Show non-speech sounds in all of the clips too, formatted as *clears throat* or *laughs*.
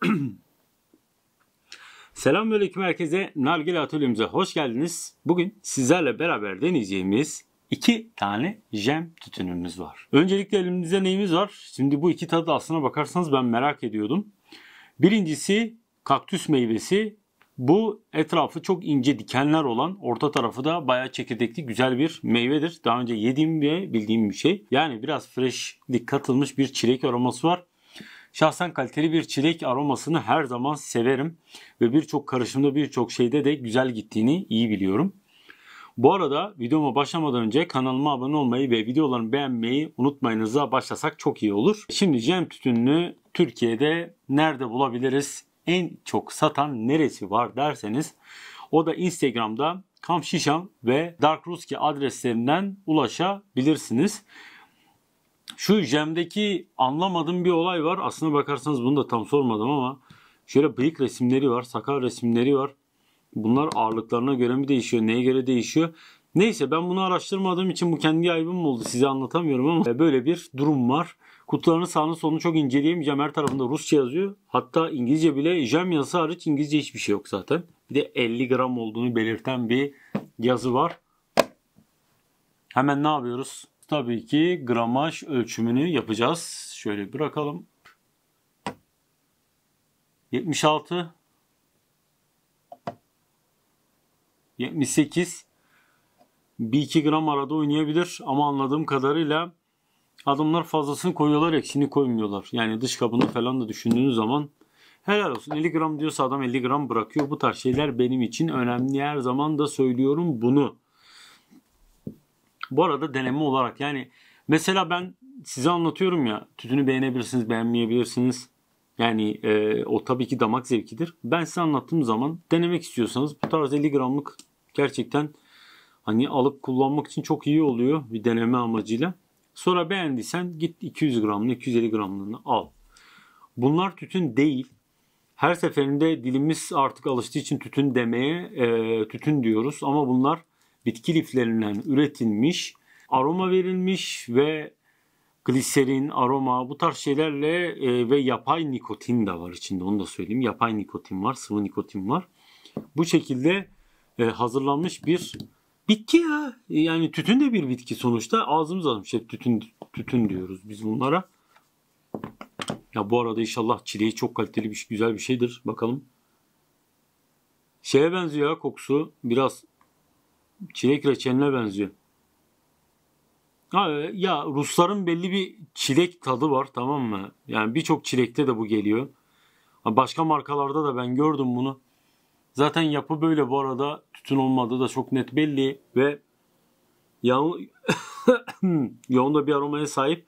*clears throat* Selamünaleyküm herkese. Nargile atölyemize hoş geldiniz. Bugün sizlerle beraber deneyeceğimiz iki tane jem tütünümüz var. Öncelikle elimizde neyimiz var? Şimdi bu iki tadı aslına bakarsanız ben merak ediyordum. Birincisi kaktüs meyvesi. Bu etrafı çok ince dikenler olan, orta tarafı da bayağı çekirdekli güzel bir meyvedir. Daha önce yediğim ve bildiğim bir şey. Yani biraz freshlik katılmış bir çilek aroması var. Şahsen kaliteli bir çilek aromasını her zaman severim ve birçok karışımda birçok şeyde de güzel gittiğini iyi biliyorum. Bu arada videoma başlamadan önce kanalıma abone olmayı ve videolarımı beğenmeyi unutmayınızla başlasak çok iyi olur. Şimdi Cem Tütününü Türkiye'de nerede bulabiliriz? En çok satan neresi var derseniz o da Instagram'da Kamşişam ve Dark Ruski adreslerinden ulaşabilirsiniz. Şu jemdeki anlamadığım bir olay var. Aslına bakarsanız bunu da tam sormadım ama şöyle bıyık resimleri var, sakal resimleri var. Bunlar ağırlıklarına göre mi değişiyor, neye göre değişiyor? Neyse ben bunu araştırmadığım için bu kendi ayıbım oldu. Size anlatamıyorum ama böyle bir durum var. Kutuların sağını solunu çok inceleyemeyeceğim. Her tarafında Rusça yazıyor. Hatta İngilizce bile jem yazısı hariç İngilizce hiçbir şey yok zaten. Bir de 50 gram olduğunu belirten bir yazı var. Hemen ne yapıyoruz? Tabii ki gramaj ölçümünü yapacağız. Şöyle bırakalım. 76 78 bir 2 gram arada oynayabilir ama anladığım kadarıyla adımlar fazlasını koyuyorlar eksini koymuyorlar. Yani dış kabını falan da düşündüğünüz zaman helal olsun 50 gram diyorsa adam 50 gram bırakıyor. Bu tarz şeyler benim için önemli her zaman da söylüyorum bunu. Bu arada deneme olarak yani mesela ben size anlatıyorum ya tütünü beğenebilirsiniz beğenmeyebilirsiniz. Yani e, o tabii ki damak zevkidir. Ben size anlattığım zaman denemek istiyorsanız bu tarz 50 gramlık gerçekten hani alıp kullanmak için çok iyi oluyor bir deneme amacıyla. Sonra beğendiysen git 200 gramlı 250 gramlığını al. Bunlar tütün değil. Her seferinde dilimiz artık alıştığı için tütün demeye e, tütün diyoruz ama bunlar bitki liflerinden üretilmiş, aroma verilmiş ve gliserin, aroma bu tarz şeylerle e, ve yapay nikotin de var içinde onu da söyleyeyim. Yapay nikotin var, sıvı nikotin var. Bu şekilde e, hazırlanmış bir bitki ya. Yani tütün de bir bitki sonuçta. Ağzımız almış hep tütün, tütün diyoruz biz bunlara. Ya bu arada inşallah çileği çok kaliteli bir güzel bir şeydir. Bakalım. Şeye benziyor ya kokusu. Biraz çilek reçeline benziyor. Ha, ya Rusların belli bir çilek tadı var tamam mı? Yani birçok çilekte de bu geliyor. Başka markalarda da ben gördüm bunu. Zaten yapı böyle bu arada tütün olmadığı da çok net belli ve yoğun, *coughs* yoğun da bir aromaya sahip.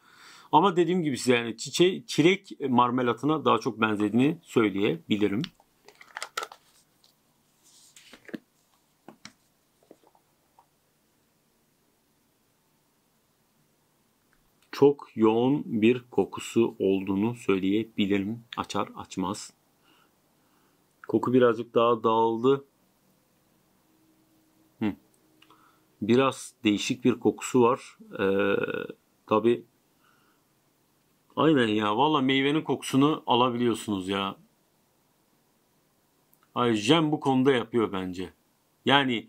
Ama dediğim gibi size yani çiçe, çilek marmelatına daha çok benzediğini söyleyebilirim. Çok yoğun bir kokusu olduğunu söyleyebilirim. Açar açmaz. Koku birazcık daha dağıldı. Hı. Biraz değişik bir kokusu var. Ee, Tabi aynen ya. Valla meyvenin kokusunu alabiliyorsunuz ya. Ay, Jem bu konuda yapıyor bence. Yani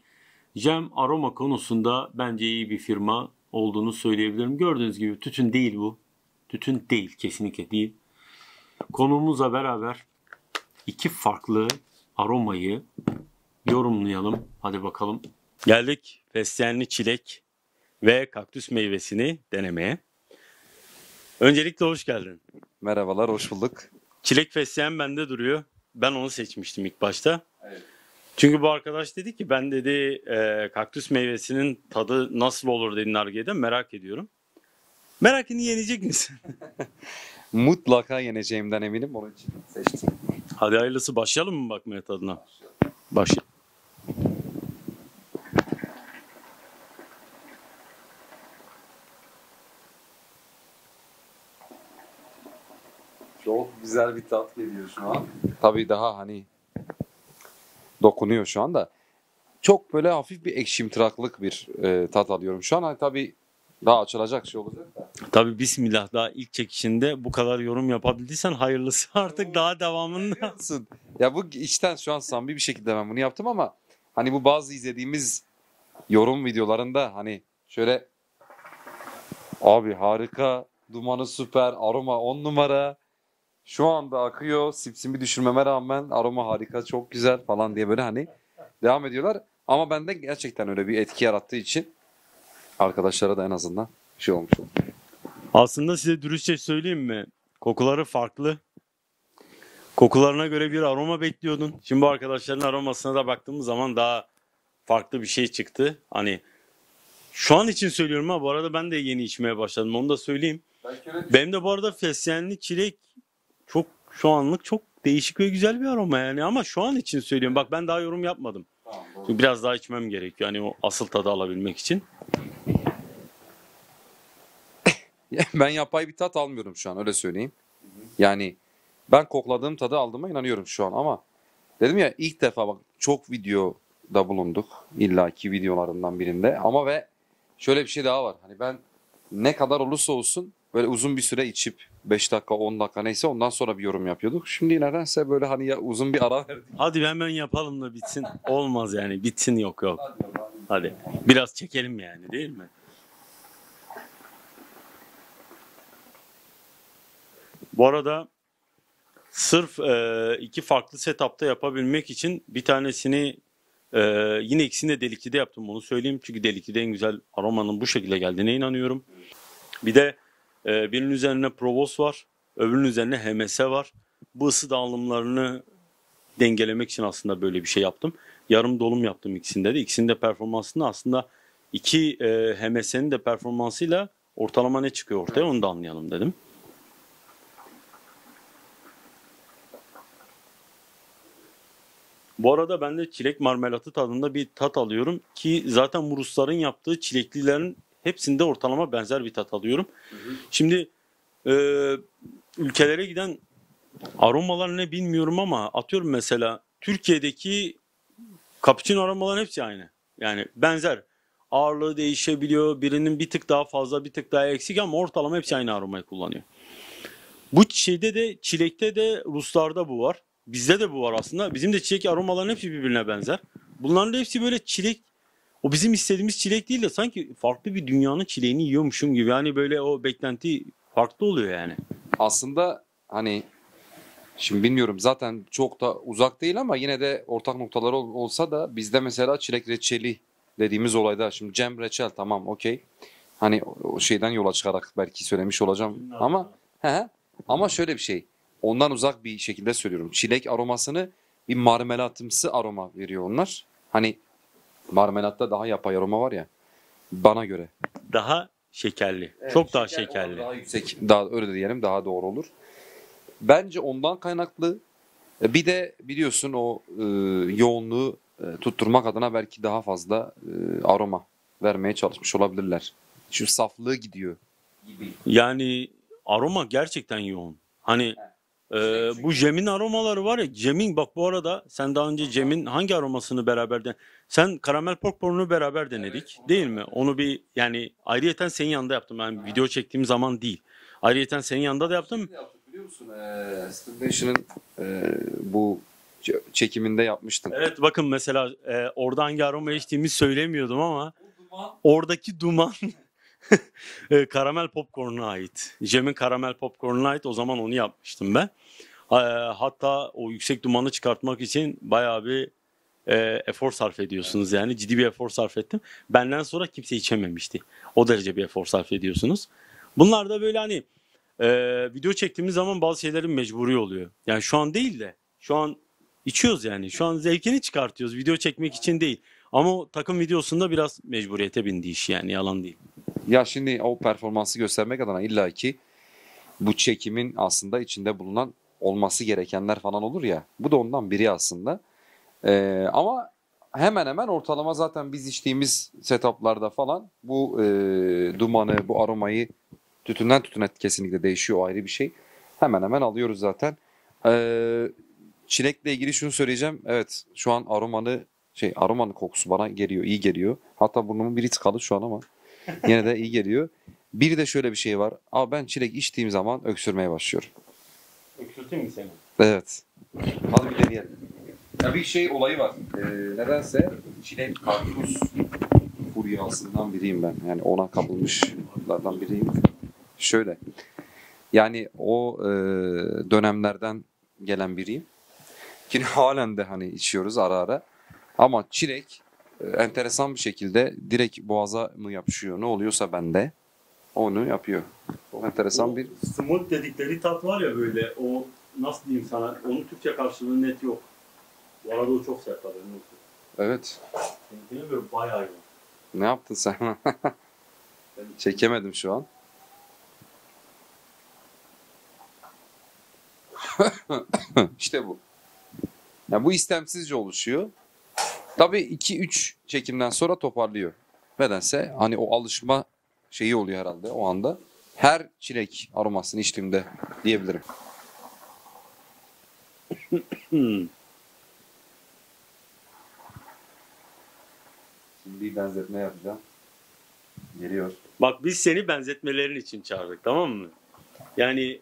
Jem aroma konusunda bence iyi bir firma olduğunu söyleyebilirim. Gördüğünüz gibi tütün değil bu. Tütün değil, kesinlikle değil. Konumuzla beraber iki farklı aromayı yorumlayalım. Hadi bakalım. Geldik fesleğenli çilek ve kaktüs meyvesini denemeye. Öncelikle hoş geldin. Merhabalar, hoş bulduk. Çilek fesleğen bende duruyor. Ben onu seçmiştim ilk başta. Çünkü bu arkadaş dedi ki ben dedi e, kaktüs meyvesinin tadı nasıl olur dedi nargilede merak ediyorum. Merakını yenecek misin? *laughs* Mutlaka yeneceğimden eminim onun için seçtim. Hadi hayırlısı başlayalım mı bakmaya tadına? Başlayalım. Çok güzel bir tat geliyor şu an. Tabii daha hani dokunuyor şu anda. Çok böyle hafif bir ekşimtıraklık bir e, tat alıyorum şu an. Hani tabii Daha açılacak şey olacak da. Tabii bismillah daha ilk çekişinde bu kadar yorum yapabildiysen hayırlısı *laughs* artık daha devamında. Ya bu içten şu an samimi bir şekilde ben bunu yaptım ama hani bu bazı izlediğimiz yorum videolarında hani şöyle abi harika dumanı süper aroma 10 numara şu anda akıyor sipsimi düşürmeme rağmen aroma harika çok güzel falan diye böyle hani devam ediyorlar ama bende gerçekten öyle bir etki yarattığı için arkadaşlara da en azından şey olmuş oldu. Aslında size dürüstçe söyleyeyim mi? Kokuları farklı. Kokularına göre bir aroma bekliyordun. Şimdi bu arkadaşların aromasına da baktığımız zaman daha farklı bir şey çıktı. Hani şu an için söylüyorum ha bu arada ben de yeni içmeye başladım onu da söyleyeyim. Benim de bu arada fesleğenli çilek çok şu anlık çok değişik ve güzel bir aroma yani ama şu an için söylüyorum. Bak ben daha yorum yapmadım. Çünkü biraz daha içmem gerekiyor hani o asıl tadı alabilmek için. *laughs* Ben yapay bir tat almıyorum şu an öyle söyleyeyim. Yani ben kokladığım tadı aldığıma inanıyorum şu an ama dedim ya ilk defa bak çok videoda bulunduk illaki videolarından birinde ama ve şöyle bir şey daha var. Hani ben ne kadar olursa olsun böyle uzun bir süre içip 5 dakika 10 dakika neyse ondan sonra bir yorum yapıyorduk. Şimdi nedense böyle hani ya uzun bir ara verdik. Hadi hemen yapalım da bitsin. Olmaz yani bitsin yok yok. Hadi biraz çekelim yani değil mi? Bu arada sırf e, iki farklı setupta yapabilmek için bir tanesini e, yine ikisini de Delikli'de yaptım onu söyleyeyim. Çünkü Delikli'de en güzel aromanın bu şekilde geldiğine inanıyorum. Bir de e, birinin üzerine Provos var. Öbürünün üzerine HMS var. Bu ısı dağılımlarını dengelemek için aslında böyle bir şey yaptım. Yarım dolum yaptım ikisinde de. İkisinin de performansını aslında iki e, HMS'nin de performansıyla ortalama ne çıkıyor ortaya onu da anlayalım dedim. Bu arada ben de çilek marmelatı tadında bir tat alıyorum ki zaten bu Rusların yaptığı çileklilerin hepsinde ortalama benzer bir tat alıyorum. Şimdi e, ülkelere giden aromalar ne bilmiyorum ama atıyorum mesela Türkiye'deki cappuccino aromaların hepsi aynı. Yani benzer. Ağırlığı değişebiliyor. Birinin bir tık daha fazla bir tık daha eksik ama ortalama hepsi aynı aromayı kullanıyor. Bu şeyde de çilekte de Ruslarda bu var. Bizde de bu var aslında. Bizim de çilek aromaların hepsi birbirine benzer. Bunların da hepsi böyle çilek o bizim istediğimiz çilek değil de sanki farklı bir dünyanın çileğini yiyormuşum gibi. Yani böyle o beklenti farklı oluyor yani. Aslında hani şimdi bilmiyorum zaten çok da uzak değil ama yine de ortak noktaları ol- olsa da bizde mesela çilek reçeli dediğimiz olayda şimdi Cem reçel tamam okey. Hani o şeyden yola çıkarak belki söylemiş olacağım ama he. ama şöyle bir şey. Ondan uzak bir şekilde söylüyorum. Çilek aromasını bir marmelatımsı aroma veriyor onlar. Hani marmelatta daha yapay aroma var ya bana göre. Daha şekerli. Çok daha şeker şekerli. Daha yüksek. Daha öyle diyelim daha doğru olur. Bence ondan kaynaklı. E, Bir de biliyorsun o e, yoğunluğu e, tutturmak adına belki daha fazla e, aroma vermeye çalışmış olabilirler. Şu saflığı gidiyor gibi. Yani aroma gerçekten yoğun. Hani e, bu Cem'in aromaları var ya Cem'in bak bu arada sen daha önce Cem'in hangi aromasını beraber den sen karamel porkbornu beraber denedik değil mi? Onu bir yani ayrıyeten senin yanında yaptım. Yani video çektiğim zaman değil. Ayrıyeten senin yanında da yaptım. yaptık biliyor musun? Ee, Station'ın bu ç- çekiminde yapmıştım. Evet bakın mesela e, orada hangi aroma içtiğimi söylemiyordum ama oradaki duman *laughs* *laughs* karamel popcorn'a ait. Cem'in karamel popcorn'a ait o zaman onu yapmıştım ben. E, hatta o yüksek dumanı çıkartmak için bayağı bir e, efor sarf ediyorsunuz yani ciddi bir efor sarf ettim. Benden sonra kimse içememişti. O derece bir efor sarf ediyorsunuz. Bunlar da böyle hani e, video çektiğimiz zaman bazı şeylerin mecburi oluyor. Yani şu an değil de şu an içiyoruz yani. Şu an zevkini çıkartıyoruz video çekmek için değil. Ama takım videosunda biraz mecburiyete bindi iş yani yalan değil. Ya şimdi o performansı göstermek adına illaki bu çekimin aslında içinde bulunan olması gerekenler falan olur ya. Bu da ondan biri aslında. Ee, ama hemen hemen ortalama zaten biz içtiğimiz setuplarda falan bu e, dumanı, bu aromayı tütünden tütüne kesinlikle değişiyor o ayrı bir şey. Hemen hemen alıyoruz zaten. Ee, çilekle ilgili şunu söyleyeceğim. Evet şu an aromanı şey aromanın kokusu bana geliyor, iyi geliyor. Hatta burnumun biri tıkalı şu an ama *laughs* Yine de iyi geliyor. Bir de şöyle bir şey var. Abi ben çilek içtiğim zaman öksürmeye başlıyorum. Öksürteyim mi seni? Evet. Hadi bir deneyelim. Ya bir şey olayı var. Ee, nedense çilek karpuz furyasından biriyim ben. Yani ona kapılmışlardan biriyim. Şöyle. Yani o e, dönemlerden gelen biriyim. Ki halen de hani içiyoruz ara ara. Ama çilek enteresan bir şekilde direkt boğaza mı yapışıyor? Ne oluyorsa bende onu yapıyor. Çok enteresan bir Smooth dedikleri tat var ya böyle o nasıl diyeyim sana onun Türkçe karşılığı net yok. Bu arada o çok sert olsun. evet. Seninkine böyle bayağı iyi. Ne yaptın sen? *laughs* Çekemedim şu an. *laughs* işte bu. Ya bu istemsizce oluşuyor. Tabii 2-3 çekimden sonra toparlıyor. Nedense hani o alışma şeyi oluyor herhalde o anda. Her çilek aromasını içtiğimde diyebilirim. *clears throat* Şimdi bir benzetme yapacağım. Geliyor. Bak biz seni benzetmelerin için çağırdık tamam mı? Yani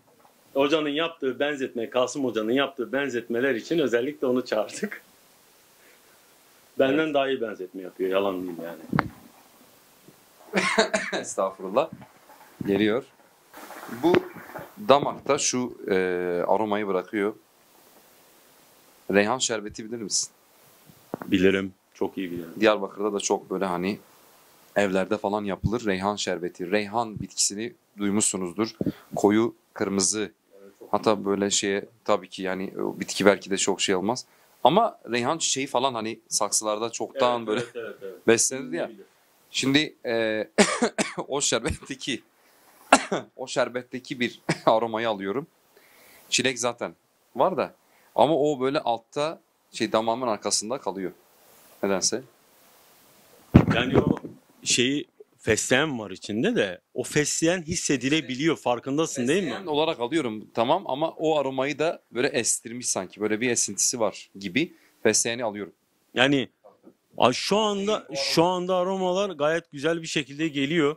hocanın yaptığı benzetme, Kasım hocanın yaptığı benzetmeler için özellikle onu çağırdık. Benden daha iyi benzetme yapıyor. Yalan değil yani. *laughs* Estağfurullah. Geliyor. Bu damakta şu e, aromayı bırakıyor. Reyhan şerbeti bilir misin? Bilirim. Çok iyi bilirim. Diyarbakır'da da çok böyle hani evlerde falan yapılır reyhan şerbeti. Reyhan bitkisini duymuşsunuzdur. Koyu kırmızı hatta böyle şeye tabii ki yani bitki belki de çok şey olmaz. Ama reyhan çiçeği falan hani saksılarda çoktan Evet, böyle evet, evet, evet. *laughs* beslenir ya. Şimdi e, *coughs* o şerbetteki *coughs* o şerbetteki bir *coughs* aromayı alıyorum. Çilek zaten var da ama o böyle altta şey damağımın arkasında kalıyor. Nedense. Yani o şeyi fesleğen var içinde de o fesleğen hissedilebiliyor. Farkındasın değil mi? Fesleğen olarak alıyorum tamam ama o aromayı da böyle estirmiş sanki. Böyle bir esintisi var gibi fesleğeni alıyorum. Yani şu anda şu anda aromalar gayet güzel bir şekilde geliyor.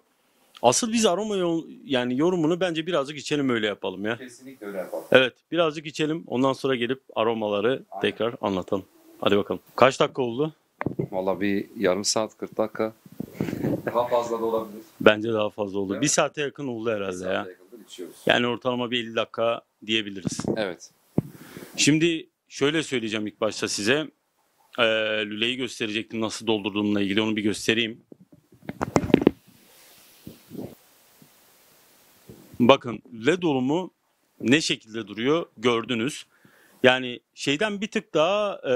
Asıl biz aroma yol- yani yorumunu bence birazcık içelim öyle yapalım ya. Kesinlikle öyle yapalım. Evet birazcık içelim ondan sonra gelip aromaları Aynen. tekrar anlatalım. Hadi bakalım. Kaç dakika oldu? Valla bir yarım saat 40 dakika. *laughs* Daha fazla da olabilir. Bence daha fazla oldu. Evet. Bir saate yakın oldu herhalde ya. Saate yakındır içiyoruz. Yani ortalama bir 50 dakika diyebiliriz. Evet. Şimdi şöyle söyleyeceğim ilk başta size. Ee, lüleyi gösterecektim nasıl doldurduğumla ilgili onu bir göstereyim. Bakın lüle dolumu ne şekilde duruyor gördünüz. Yani şeyden bir tık daha e,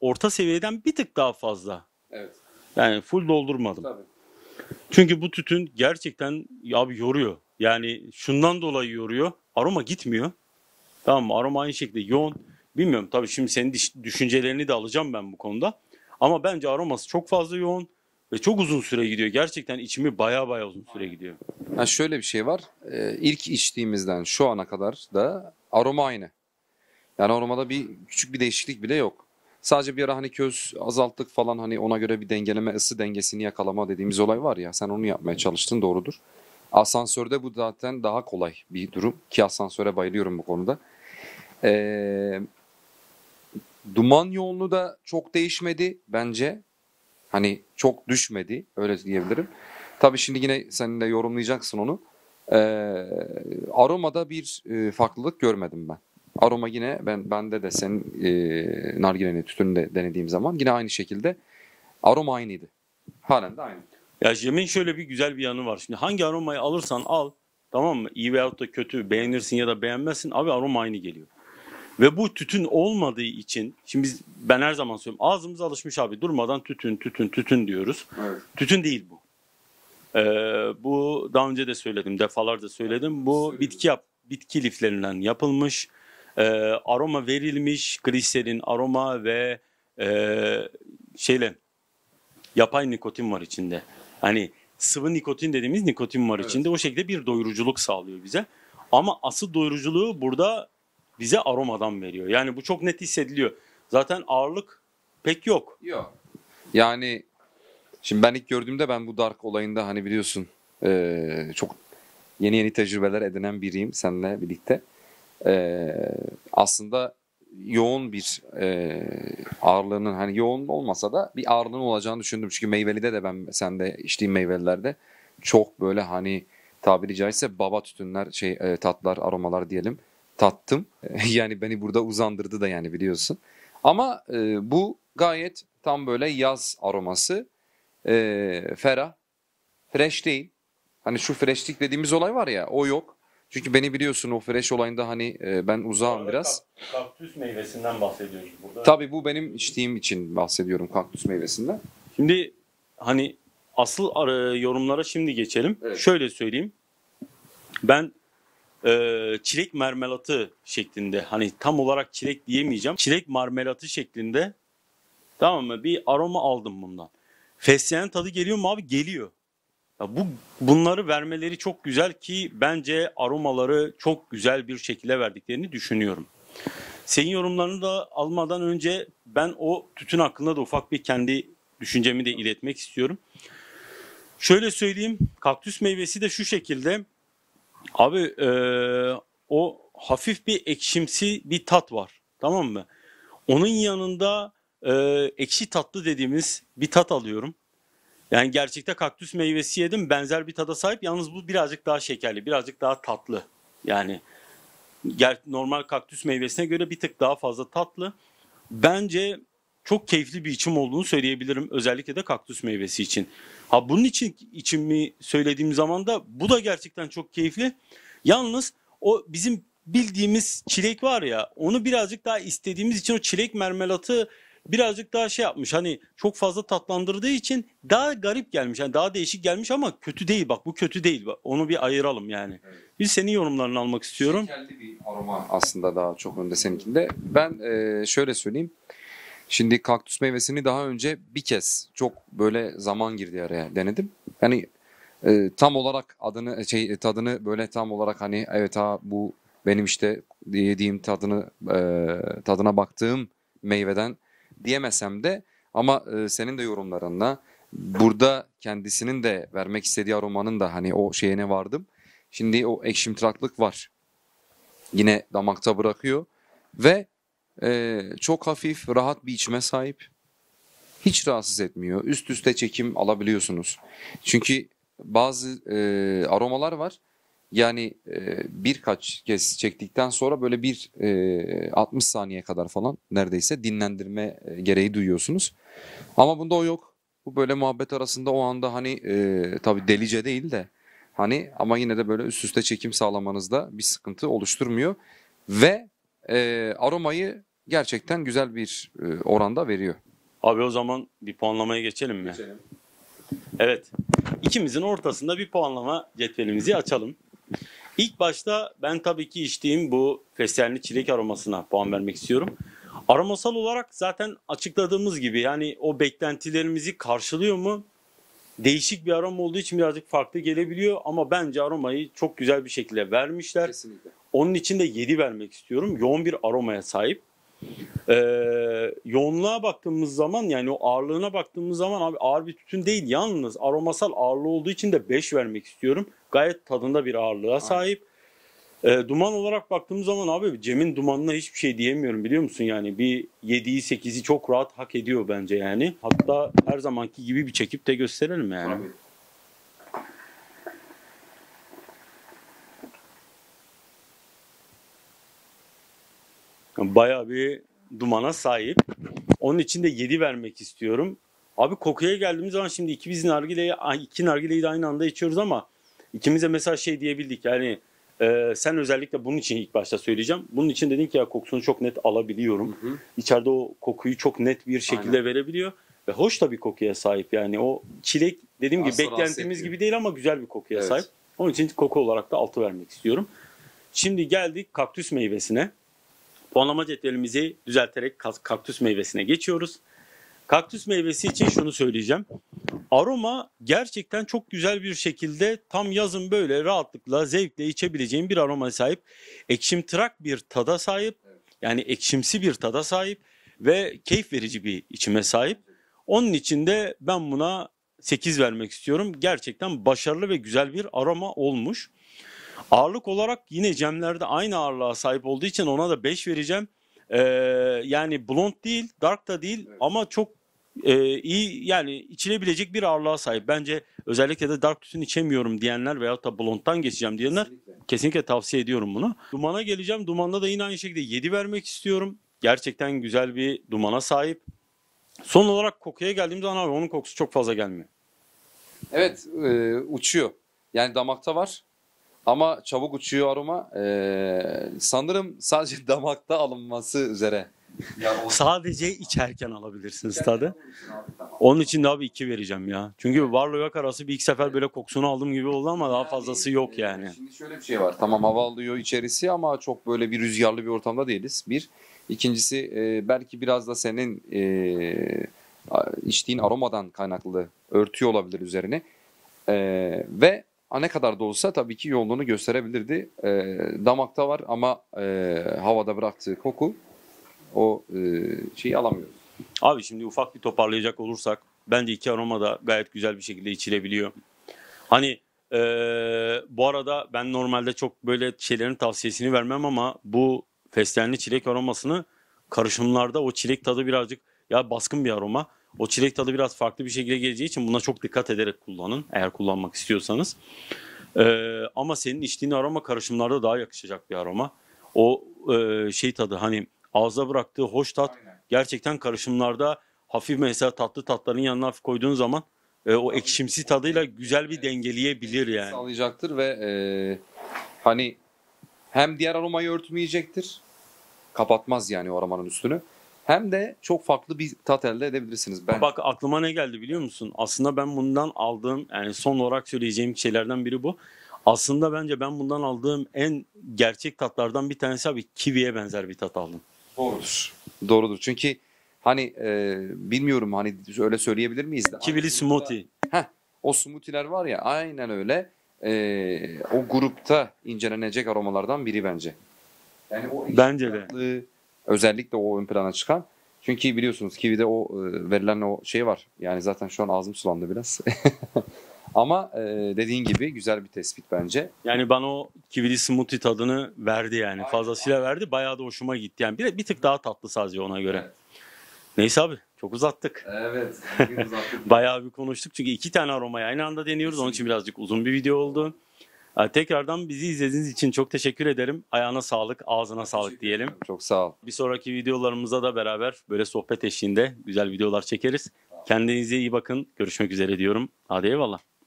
orta seviyeden bir tık daha fazla. Evet. Yani full doldurmadım. Tabii. Çünkü bu tütün gerçekten abi yoruyor. Yani şundan dolayı yoruyor. Aroma gitmiyor. Tamam mı? Aroma aynı şekilde yoğun. Bilmiyorum tabii şimdi senin düşüncelerini de alacağım ben bu konuda. Ama bence aroması çok fazla yoğun ve çok uzun süre gidiyor. Gerçekten içimi baya baya uzun süre gidiyor. Ha şöyle bir şey var. Ee, ilk içtiğimizden şu ana kadar da aroma aynı. Yani aromada bir küçük bir değişiklik bile yok. Sadece bir ara hani köz azalttık falan hani ona göre bir dengeleme, ısı dengesini yakalama dediğimiz olay var ya. Sen onu yapmaya çalıştın doğrudur. Asansörde bu zaten daha kolay bir durum ki asansöre bayılıyorum bu konuda. Ee, duman yoğunluğu da çok değişmedi bence. Hani çok düşmedi öyle diyebilirim. Tabii şimdi yine sen de yorumlayacaksın onu. Ee, aromada bir e, farklılık görmedim ben. Aroma yine ben bende de senin e, nargileni tütünü de denediğim zaman yine aynı şekilde aroma aynıydı. Halen de aynı. Ya Jem'in şöyle bir güzel bir yanı var. Şimdi hangi aromayı alırsan al tamam mı? İyi veyahut da kötü beğenirsin ya da beğenmezsin abi aroma aynı geliyor. Ve bu tütün olmadığı için şimdi biz ben her zaman söylüyorum ağzımız alışmış abi durmadan tütün tütün tütün diyoruz. Evet. Tütün değil bu. Ee, bu daha önce de söyledim, defalarca söyledim. Bu bitki yap, bitki liflerinden yapılmış, e, aroma verilmiş, gliserin, aroma ve e, şeyle yapay nikotin var içinde. Hani sıvı nikotin dediğimiz nikotin var Evet. içinde. O şekilde bir doyuruculuk sağlıyor bize. Ama asıl doyuruculuğu burada bize aromadan veriyor. Yani bu çok net hissediliyor. Zaten ağırlık pek yok. Yok. Yani Şimdi ben ilk gördüğümde ben bu Dark olayında hani biliyorsun eee, çok yeni yeni tecrübeler edinen biriyim seninle birlikte. Eee, aslında yoğun bir eee, ağırlığının hani yoğun olmasa da bir ağırlığın olacağını düşündüm. Çünkü meyvelide de ben sende içtiğim meyvelerde çok böyle hani tabiri caizse baba tütünler şey e, tatlar aromalar diyelim tattım. *laughs* yani beni burada uzandırdı da yani biliyorsun. Ama e, bu gayet tam böyle yaz aroması. E, ferah. Fresh değil. Hani şu freshlik dediğimiz olay var ya o yok. Çünkü beni biliyorsun o fresh olayında hani e, ben uzağım biraz. Kaktüs meyvesinden bahsediyoruz burada. Tabii bu benim içtiğim için bahsediyorum kaktüs meyvesinden. Şimdi hani asıl ara- yorumlara şimdi geçelim. Evet. Şöyle söyleyeyim. Ben e, çilek marmelatı şeklinde hani tam olarak çilek diyemeyeceğim. Çilek marmelatı şeklinde tamam mı? Bir aroma aldım bundan. Fesleğen tadı geliyor mu abi? Geliyor. Bu bunları vermeleri çok güzel ki bence aromaları çok güzel bir şekilde verdiklerini düşünüyorum. Senin yorumlarını da almadan önce ben o tütün hakkında da ufak bir kendi düşüncemi de iletmek istiyorum. Şöyle söyleyeyim, kaktüs meyvesi de şu şekilde. Abi eee, o hafif bir ekşimsi bir tat var. Tamam mı? Onun yanında eee, ekşi tatlı dediğimiz bir tat alıyorum. Yani gerçekte kaktüs meyvesi yedim benzer bir tada sahip. Yalnız bu birazcık daha şekerli, birazcık daha tatlı. Yani normal kaktüs meyvesine göre bir tık daha fazla tatlı. Bence çok keyifli bir içim olduğunu söyleyebilirim. Özellikle de kaktüs meyvesi için. Ha bunun için içimi söylediğim zaman da bu da gerçekten çok keyifli. Yalnız o bizim bildiğimiz çilek var ya onu birazcık daha istediğimiz için o çilek mermelatı birazcık daha şey yapmış. Hani çok fazla tatlandırdığı için daha garip gelmiş. Yani daha değişik gelmiş ama kötü değil bak bu kötü değil. Bak, Onu bir ayıralım yani. Bir senin yorumlarını almak istiyorum. Şekerli bir aroma aslında daha çok önde seninkinde. Ben e, şöyle söyleyeyim. Şimdi kaktüs meyvesini daha önce bir kez çok böyle zaman girdi araya denedim. Yani e, tam olarak adını şey tadını böyle tam olarak hani evet ha bu benim işte yediğim tadını e, tadına baktığım meyveden diyemesem de ama e, senin de yorumlarınla burada kendisinin de vermek istediği aromanın da hani o şeyine vardım. Şimdi o ekşimtıraklık var. Yine damakta bırakıyor ve e, çok hafif, rahat bir içime sahip. Hiç rahatsız etmiyor. Üst üste çekim alabiliyorsunuz. Çünkü bazı e, aromalar var. Yani e, birkaç kez çektikten sonra böyle bir e, 60 saniye kadar falan neredeyse dinlendirme e, gereği duyuyorsunuz. Ama bunda o yok. Bu böyle muhabbet arasında o anda hani e, tabii delice değil de hani ama yine de böyle üst üste çekim sağlamanızda bir sıkıntı oluşturmuyor. Ve e, aromayı gerçekten güzel bir e, oranda veriyor. Abi o zaman bir puanlamaya geçelim mi? Evet. İkimizin ortasında bir puanlama cetvelimizi açalım. İlk başta ben tabii ki içtiğim bu fesleğenli çilek aromasına puan vermek istiyorum. Aromasal olarak zaten açıkladığımız gibi yani o beklentilerimizi karşılıyor mu? Değişik bir aroma olduğu için birazcık farklı gelebiliyor ama bence aromayı çok güzel bir şekilde vermişler. Kesinlikle. Onun için de 7 vermek istiyorum. Yoğun bir aromaya sahip. Ee, yoğunluğa baktığımız zaman yani o ağırlığına baktığımız zaman abi ağır bir tütün değil. Yalnız aromasal ağırlığı olduğu için de 5 vermek istiyorum. Gayet tadında bir ağırlığa sahip. Ee, duman olarak baktığımız zaman abi Cem'in dumanına hiçbir şey diyemiyorum biliyor musun? Yani bir 7'yi 8'i çok rahat hak ediyor bence yani. Hatta her zamanki gibi bir çekip de gösterelim yani. Tabii. Bayağı bir dumana sahip. Onun için de 7 vermek istiyorum. Abi kokuya geldiğimiz zaman şimdi iki biz nargileyi, iki nargileyi de aynı anda içiyoruz ama ikimiz de mesela şey diyebildik yani e, sen özellikle bunun için ilk başta söyleyeceğim. Bunun için dedin ki ya kokusunu çok net alabiliyorum. Hı hı. İçeride o kokuyu çok net bir şekilde Aynen. verebiliyor. Ve hoş da bir kokuya sahip yani o çilek dediğim gibi rahatsız beklentimiz gibi değil ama güzel bir kokuya Evet. sahip. Onun için koku olarak da 6 vermek istiyorum. Şimdi geldik kaktüs meyvesine. Puanlama cetvelimizi düzelterek kaktüs meyvesine geçiyoruz. Kaktüs meyvesi için şunu söyleyeceğim. Aroma gerçekten çok güzel bir şekilde tam yazın böyle rahatlıkla zevkle içebileceğim bir aroma sahip. Ekşimtırak bir tada sahip. Yani ekşimsi bir tada sahip ve keyif verici bir içime sahip. Onun için de ben buna 8 vermek istiyorum. Gerçekten başarılı ve güzel bir aroma olmuş. Ağırlık olarak yine cemlerde aynı ağırlığa sahip olduğu için ona da 5 vereceğim. Ee, yani blond değil, dark da değil ama çok e, iyi yani içilebilecek bir ağırlığa sahip. Bence özellikle de dark tütün içemiyorum diyenler veyahut da blondtan geçeceğim diyenler kesinlikle tavsiye ediyorum bunu. Dumana geleceğim. Dumanda da yine aynı şekilde 7 vermek istiyorum. Gerçekten güzel bir dumana sahip. Son olarak kokuya geldiğim zaman abi onun kokusu çok fazla gelmiyor. Evet e, uçuyor. Yani damakta var ama çabuk uçuyor aroma. E, sanırım sadece *laughs* damakta alınması üzere. Ya o- Sadece içerken alabilirsiniz tadı. Onun için de abi 2 vereceğim ya. Çünkü varla yok arası bir iki sefer böyle kokusunu aldım gibi oldu ama daha fazlası yok yani. Şimdi şöyle bir şey var. Tamam hava alıyor içerisi ama çok böyle bir rüzgarlı bir ortamda değiliz. Bir. İkincisi e, belki biraz da senin e, a- içtiğin aromadan kaynaklı örtüyor olabilir üzerini. E, ve ne kadar da olsa tabii ki yoğunluğunu gösterebilirdi. E, damakta var ama e, havada bıraktığı koku o e, şeyi alamıyoruz. Abi şimdi ufak bir toparlayacak olursak bence iki aroma da gayet güzel bir şekilde içilebiliyor. Hani eee, bu arada ben normalde çok böyle şeylerin tavsiyesini vermem ama bu fesleğenli çilek aromasını karışımlarda o çilek tadı birazcık ya baskın bir aroma. O çilek tadı biraz farklı bir şekilde geleceği için buna çok dikkat ederek kullanın eğer kullanmak istiyorsanız. Eee, ama senin içtiğin aroma karışımlarda daha yakışacak bir aroma. O eee, şey tadı hani ağza bıraktığı hoş tat gerçekten karışımlarda hafif mesela tatlı tatların yanına hafif koyduğun zaman e, o ekşimsi tadıyla güzel bir dengeleyebilir yani. sağlayacaktır ve e, hani hem diğer aromayı örtmeyecektir. Kapatmaz yani o aromanın üstünü. Hem de çok farklı bir tat elde edebilirsiniz. Ben Bak aklıma ne geldi biliyor musun? Aslında ben bundan aldığım yani son olarak söyleyeceğim şeylerden biri bu. Aslında bence ben bundan aldığım en gerçek tatlardan bir tanesi abi kiwiye benzer bir tat aldım. doğrudur. Doğrudur. Çünkü hani e, bilmiyorum hani öyle söyleyebilir miyiz? de? Kivili Aynı smoothie. grupta- o smoothie'ler var ya aynen öyle. E, o grupta incelenecek aromalardan biri bence. Yani o Bence de. tatlı, özellikle o ön plana çıkan. Çünkü biliyorsunuz Kiwi'de o e, verilen o şey var. Yani zaten şu an ağzım sulandı biraz. *laughs* Ama e, dediğin gibi güzel bir tespit bence. Yani bana o kivili smoothie tadını verdi yani. Fazlasıyla verdi. Bayağı da hoşuma gitti. Yani bir, bir tık daha tatlı sadece ona göre. Evet. Neyse abi çok uzattık. Evet. *laughs* Bayağı bir konuştuk çünkü iki tane aromayı aynı anda deniyoruz. Onun için birazcık uzun bir video oldu. Ee, Tekrardan bizi izlediğiniz için çok teşekkür ederim. Ayağına sağlık, ağzına sağlık diyelim. Çok sağ ol. Bir sonraki videolarımızda da beraber böyle sohbet eşliğinde güzel videolar çekeriz. Kendinize iyi bakın. Görüşmek üzere diyorum. Hadi eyvallah.